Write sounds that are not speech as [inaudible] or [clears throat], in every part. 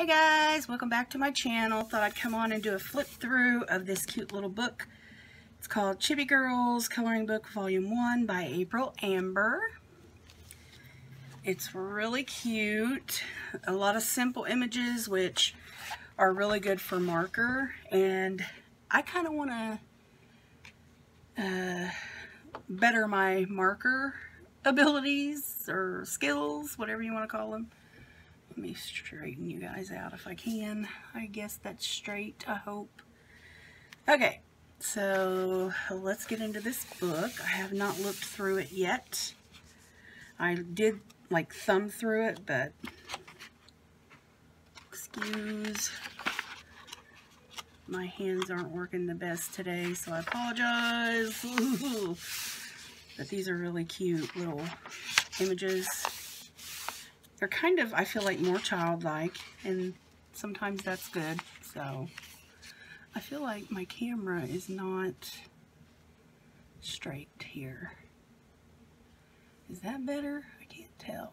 Hey guys, welcome back to my channel. Thought I'd come on and do a flip through of this cute little book. It's called Chibi Girls Coloring Book Volume 1 by April Amber. It's really cute. A lot of simple images which are really good for marker and I kind of want to uh, better my marker abilities or skills, whatever you want to call them. Let me straighten you guys out if I can. I guess that's straight, I hope. Okay, so let's get into this book. I have not looked through it yet. I did like thumb through it, but excuse my hands aren't working the best today, so I apologize. [laughs] but these are really cute little images they're kind of, I feel like, more childlike, and sometimes that's good. So I feel like my camera is not straight here. Is that better? I can't tell.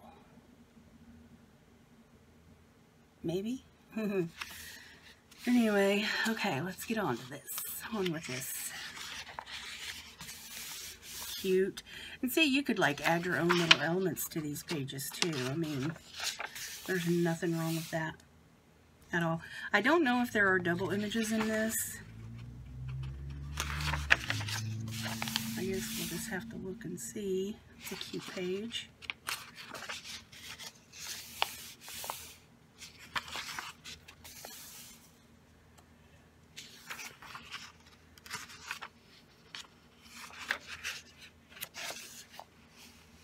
Maybe? [laughs] anyway, okay, let's get on to this. On with this. Cute. And see, you could like add your own little elements to these pages too. I mean, there's nothing wrong with that at all. I don't know if there are double images in this. I guess we'll just have to look and see. It's a cute page.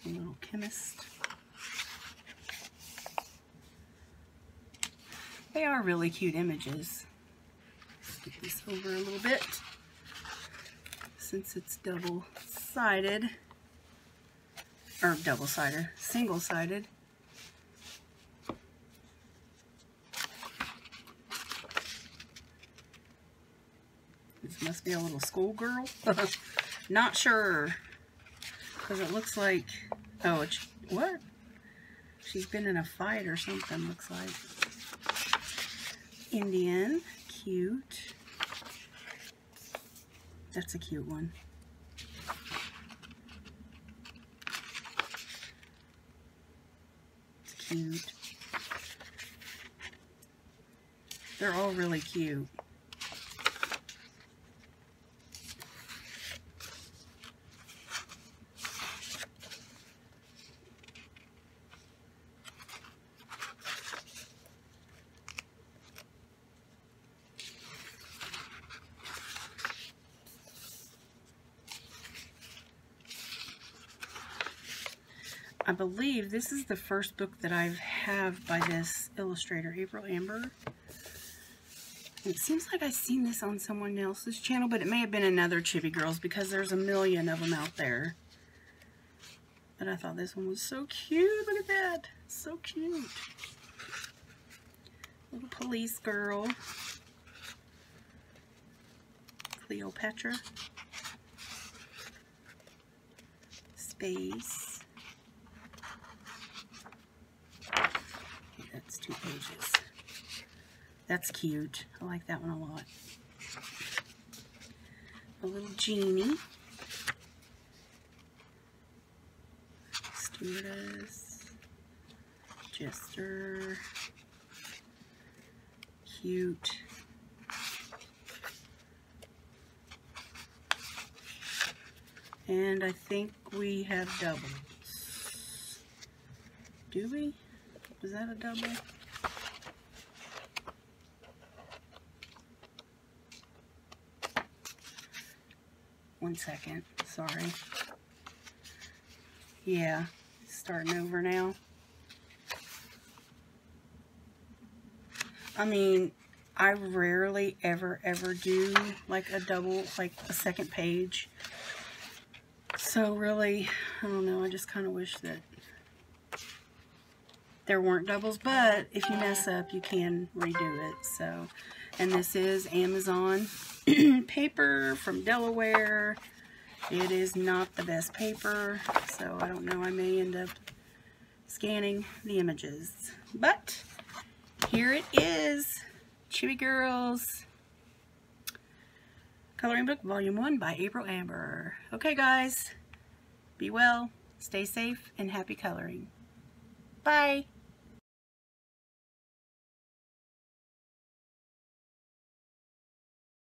Little chemist. They are really cute images. Get this over a little bit since it's double-sided, or double-sided, single-sided. This must be a little schoolgirl. [laughs] Not sure. Because it looks like Oh, it's, what? She's been in a fight or something, looks like. Indian, cute. That's a cute one. It's cute. They're all really cute. I believe this is the first book that I have by this illustrator, April Amber. It seems like I've seen this on someone else's channel, but it may have been another Chibi Girls because there's a million of them out there. But I thought this one was so cute. Look at that. So cute. Little police girl. Cleopatra. Space. Pages. That's cute. I like that one a lot. A little genie. Stewardess. Jester. Cute. And I think we have doubles. Do we? Is that a double? One second, sorry. Yeah, starting over now. I mean, I rarely ever, ever do like a double, like a second page. So really, I don't know, I just kind of wish that there weren't doubles, but if you mess up, you can redo it. So, and this is Amazon [clears throat] paper from Delaware. It is not the best paper, so I don't know. I may end up scanning the images. But here it is. Chibi Girls. Coloring Book Volume 1 by April Amber. Okay, guys. Be well, stay safe, and happy coloring. Bye.